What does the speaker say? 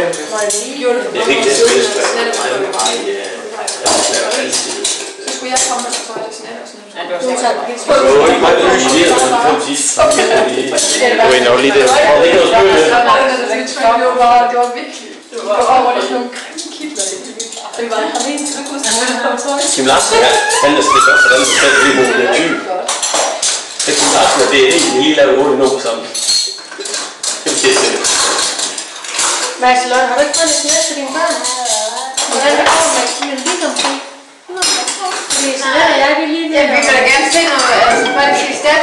kæmpe. Det Jeg fik det så. Jeg var altid... Så skulle jeg komme, og så det snelle og snelle. Ja, det var Du sikkert. det var ikke meget økonomi, og sådan på sidst. Du er nok lige der. Det var. Det var det virkelig. Det var hvor det sådan nogle grimme kitler. Det var han helt så kunne sige, Kim Larsen, ja, han er slikker, så den er lige mod den type. Det er Kim Larsen, og det er ikke lige lavet hurtigt nok sammen. Det er det, det Max Løn, har du ikke fået lidt mere til dine børn? Hvordan det går med lige omkring? Fordi så der, jeg kan lige vi vil da gerne se noget, altså på det, det